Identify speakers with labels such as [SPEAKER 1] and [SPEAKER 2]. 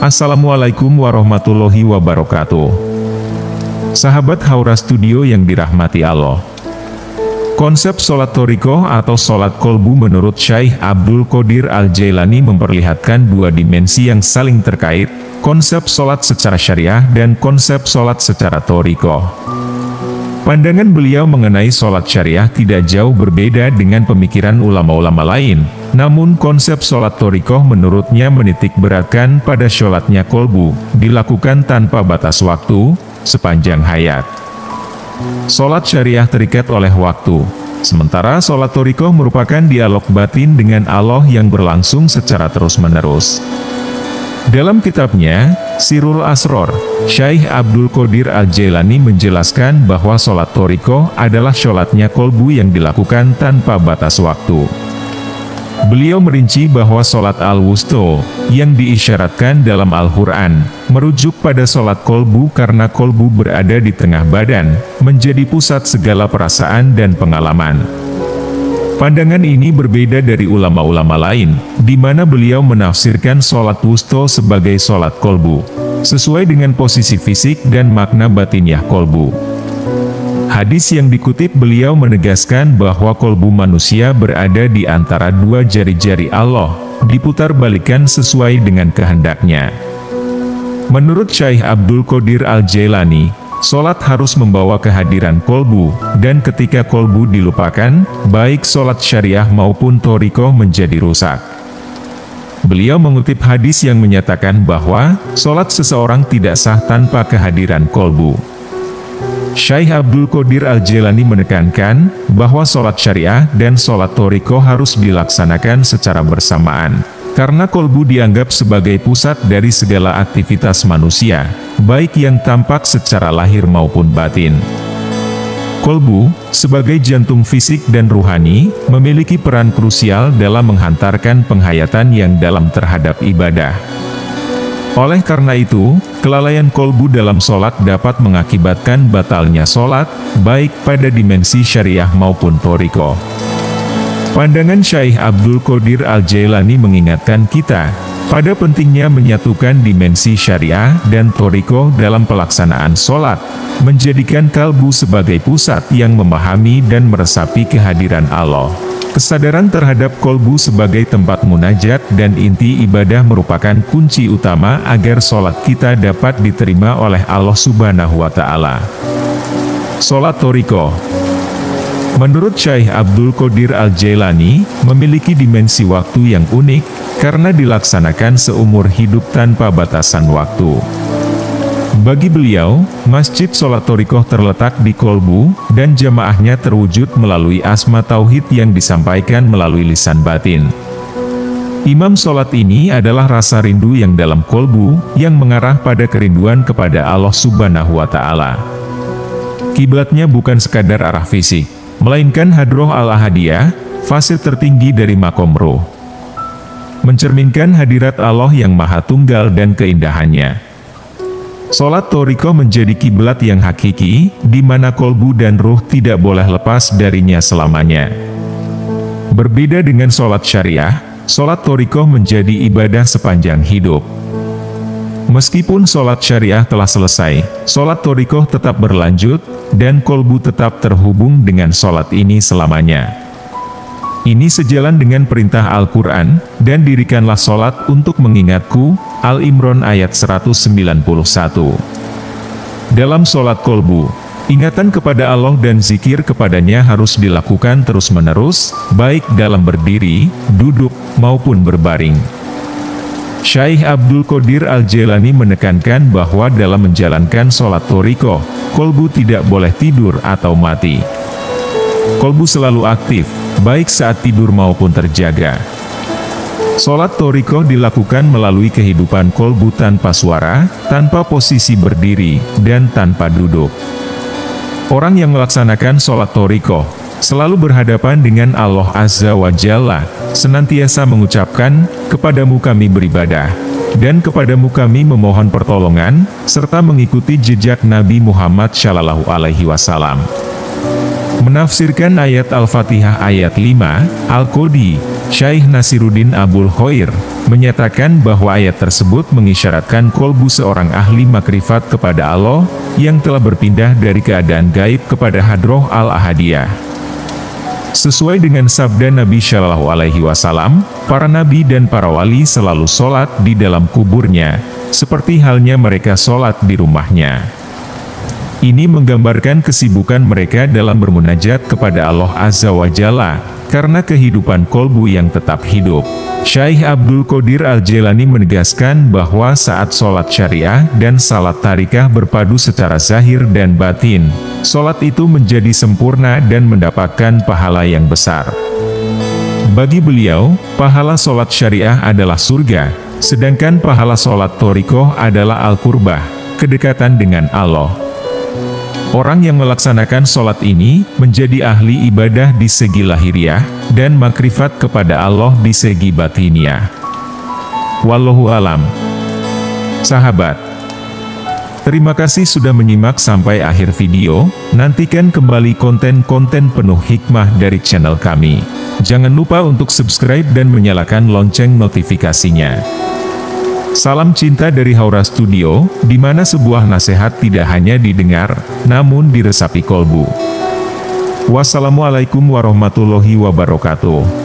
[SPEAKER 1] Assalamualaikum warahmatullahi wabarakatuh. Sahabat Haura Studio yang dirahmati Allah. Konsep sholat toriko atau sholat kolbu menurut Syekh Abdul Qadir Al-Jailani memperlihatkan dua dimensi yang saling terkait, konsep sholat secara syariah dan konsep sholat secara toriko. Pandangan beliau mengenai sholat syariah tidak jauh berbeda dengan pemikiran ulama-ulama lain, namun konsep sholat torikoh menurutnya menitik beratkan pada sholatnya kolbu, dilakukan tanpa batas waktu, sepanjang hayat. Sholat syariah terikat oleh waktu, sementara sholat torikoh merupakan dialog batin dengan Allah yang berlangsung secara terus-menerus. Dalam kitabnya, Sirul Asror, Syekh Abdul Qadir Al-Jailani menjelaskan bahwa sholat toriko adalah sholatnya kolbu yang dilakukan tanpa batas waktu. Beliau merinci bahwa sholat al-wusto, yang diisyaratkan dalam Al-Quran, merujuk pada sholat kolbu karena kolbu berada di tengah badan, menjadi pusat segala perasaan dan pengalaman. Pandangan ini berbeda dari ulama-ulama lain, di mana beliau menafsirkan sholat wusto sebagai sholat kolbu, sesuai dengan posisi fisik dan makna batiniah kolbu. Hadis yang dikutip beliau menegaskan bahwa kolbu manusia berada di antara dua jari-jari Allah, diputar balikan sesuai dengan kehendaknya. Menurut Syekh Abdul Qadir Al-Jailani, Sholat harus membawa kehadiran kolbu, dan ketika kolbu dilupakan, baik sholat syariah maupun toriko menjadi rusak. Beliau mengutip hadis yang menyatakan bahwa, sholat seseorang tidak sah tanpa kehadiran kolbu. Syekh Abdul Qadir Al-Jilani menekankan, bahwa sholat syariah dan sholat toriko harus dilaksanakan secara bersamaan. Karena kolbu dianggap sebagai pusat dari segala aktivitas manusia, baik yang tampak secara lahir maupun batin. Kolbu, sebagai jantung fisik dan ruhani, memiliki peran krusial dalam menghantarkan penghayatan yang dalam terhadap ibadah. Oleh karena itu, kelalaian kolbu dalam sholat dapat mengakibatkan batalnya sholat, baik pada dimensi syariah maupun toriko. Pandangan Syekh Abdul Qadir Al-Jailani mengingatkan kita, pada pentingnya menyatukan dimensi syariah dan toriko dalam pelaksanaan sholat, menjadikan kalbu sebagai pusat yang memahami dan meresapi kehadiran Allah. Kesadaran terhadap kolbu sebagai tempat munajat dan inti ibadah merupakan kunci utama agar sholat kita dapat diterima oleh Allah Subhanahu wa Ta'ala. Sholat Toriko Menurut Syekh Abdul Qadir Al-Jailani, memiliki dimensi waktu yang unik, karena dilaksanakan seumur hidup tanpa batasan waktu. Bagi beliau, Masjid Sholat Torikoh terletak di Kolbu, dan jamaahnya terwujud melalui asma tauhid yang disampaikan melalui lisan batin. Imam sholat ini adalah rasa rindu yang dalam kolbu, yang mengarah pada kerinduan kepada Allah subhanahu wa ta'ala. Kiblatnya bukan sekadar arah fisik, melainkan hadroh al-ahadiyah, fase tertinggi dari makom roh. Mencerminkan hadirat Allah yang maha tunggal dan keindahannya. Solat Toriko menjadi kiblat yang hakiki, di mana kolbu dan ruh tidak boleh lepas darinya selamanya. Berbeda dengan solat syariah, solat Toriko menjadi ibadah sepanjang hidup. Meskipun sholat syariah telah selesai, sholat torikoh tetap berlanjut, dan kolbu tetap terhubung dengan sholat ini selamanya. Ini sejalan dengan perintah Al-Quran, dan dirikanlah sholat untuk mengingatku, Al-Imran ayat 191. Dalam sholat kolbu, ingatan kepada Allah dan zikir kepadanya harus dilakukan terus-menerus, baik dalam berdiri, duduk, maupun berbaring. Syekh Abdul Qadir Al-Jailani menekankan bahwa dalam menjalankan sholat toriko, kolbu tidak boleh tidur atau mati. Kolbu selalu aktif, baik saat tidur maupun terjaga. Sholat toriko dilakukan melalui kehidupan kolbu tanpa suara, tanpa posisi berdiri, dan tanpa duduk. Orang yang melaksanakan sholat toriko, selalu berhadapan dengan Allah Azza wa Jalla, senantiasa mengucapkan, kepadamu kami beribadah, dan kepadamu kami memohon pertolongan, serta mengikuti jejak Nabi Muhammad Shallallahu Alaihi Wasallam. Menafsirkan ayat Al-Fatihah ayat 5, Al-Qodi, Syekh Nasiruddin Abul Khair, menyatakan bahwa ayat tersebut mengisyaratkan kolbu seorang ahli makrifat kepada Allah, yang telah berpindah dari keadaan gaib kepada hadroh al-ahadiyah. Sesuai dengan sabda Nabi Shallallahu Alaihi Wasallam, para nabi dan para wali selalu sholat di dalam kuburnya, seperti halnya mereka sholat di rumahnya. Ini menggambarkan kesibukan mereka dalam bermunajat kepada Allah Azza wa Jalla, karena kehidupan kolbu yang tetap hidup. Syekh Abdul Qadir Al-Jailani menegaskan bahwa saat sholat syariah dan salat tarikah berpadu secara zahir dan batin, sholat itu menjadi sempurna dan mendapatkan pahala yang besar. Bagi beliau, pahala sholat syariah adalah surga, sedangkan pahala sholat torikoh adalah al-qurbah, kedekatan dengan Allah. Orang yang melaksanakan sholat ini, menjadi ahli ibadah di segi lahiriah, dan makrifat kepada Allah di segi batiniah. Wallahu alam. Sahabat, terima kasih sudah menyimak sampai akhir video, nantikan kembali konten-konten penuh hikmah dari channel kami. Jangan lupa untuk subscribe dan menyalakan lonceng notifikasinya. Salam cinta dari Haura Studio, di mana sebuah nasihat tidak hanya didengar, namun diresapi kolbu. Wassalamualaikum warahmatullahi wabarakatuh.